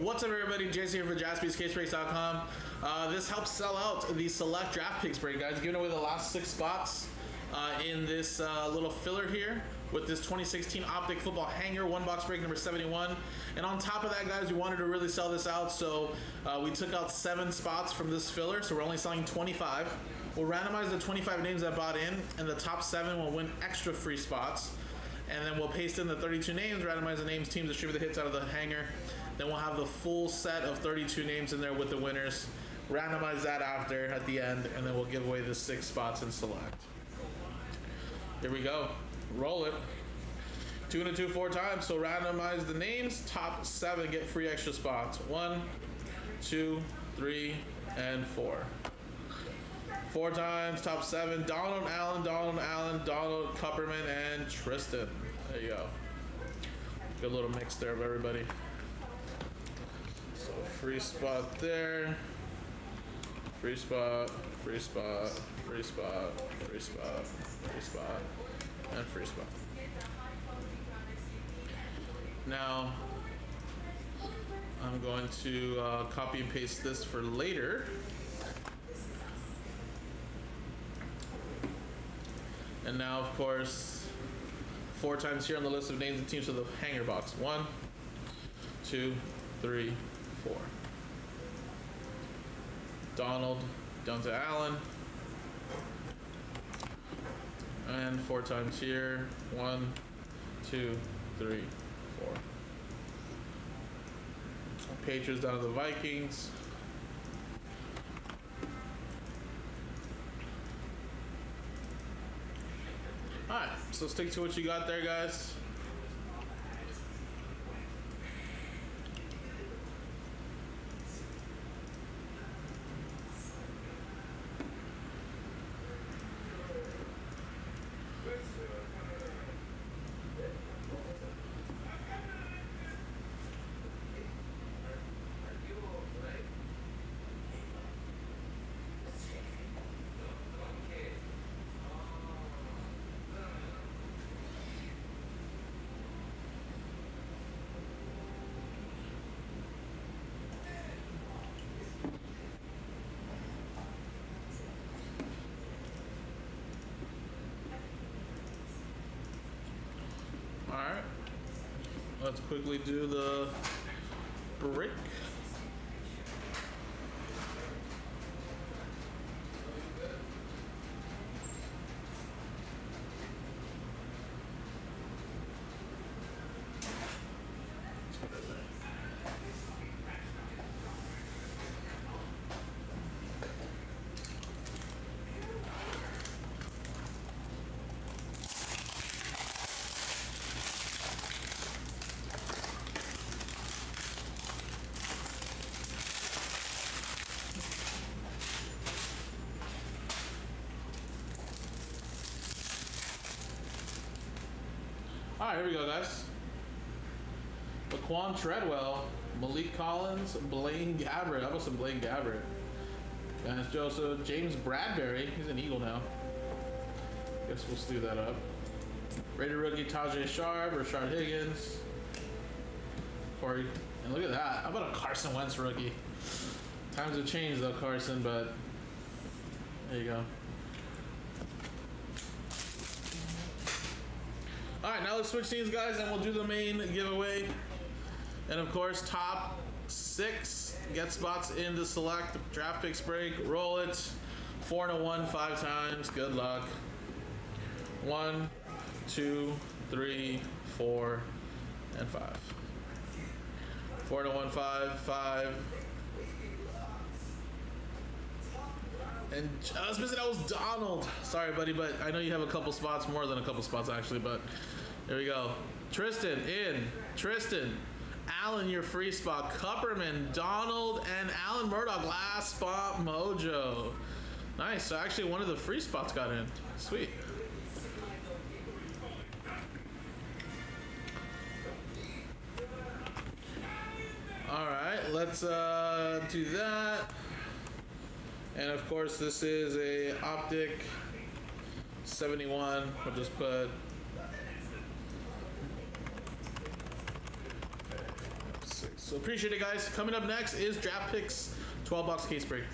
What's up, everybody? Jason here for JaspysCaseBreaks.com. Uh, this helps sell out the select draft picks break, guys. Giving away the last six spots uh, in this uh, little filler here with this 2016 Optic Football Hanger one box break number 71. And on top of that, guys, we wanted to really sell this out, so uh, we took out seven spots from this filler, so we're only selling 25. We'll randomize the 25 names that bought in, and the top seven will win extra free spots and then we'll paste in the 32 names, randomize the names, teams, distribute the hits out of the hanger. Then we'll have the full set of 32 names in there with the winners. Randomize that after at the end, and then we'll give away the six spots and select. Here we go. Roll it. Two and a two, four times. So randomize the names. Top seven get free extra spots. One, two, three, and four. Four times, top seven. Donald Allen, Donald Allen, Donald Kupperman, and Tristan. There you go. Good little mix there of everybody. So free spot there. Free spot, free spot, free spot, free spot, free spot, and free spot. Now, I'm going to uh, copy and paste this for later. And now, of course, four times here on the list of names and teams of the hanger box. One, two, three, four. Donald down to Allen. And four times here. One, two, three, four. Patriots down to the Vikings. Alright, so stick to what you got there, guys. Alright. Let's quickly do the break. All right, here we go, guys. Laquan Treadwell, Maliek Collins, Blaine Gabbert. How about some Blaine Gabbert? Dennis Joseph, James Bradberry. He's an Eagle now. Guess we'll stew that up. Raider rookie Tajae Sharpe, Rashard Higgins, Corey. And look at that. How about a Carson Wentz rookie? Times have changed though, Carson, but there you go. All right, now let's switch teams, guys, and we'll do the main giveaway. And of course, top six get spots in the select draft picks break. Roll it. Four and a one, five times. Good luck. One, two, three, four, and five. Four and a one, five, five. And I was missing. That was Donald. Sorry, buddy, but I know you have a couple spots, more than a couple spots actually. But there we go. Tristan in. Tristan. Allen, your free spot. Kupperman, Donald, and Alan Murdoch, last spot mojo. Nice. So actually, one of the free spots got in. Sweet. All right, let's uh, do that. And of course, this is a optic 71. We'll just put six, So appreciate it, guys. Coming up next is draft picks 12 box case break.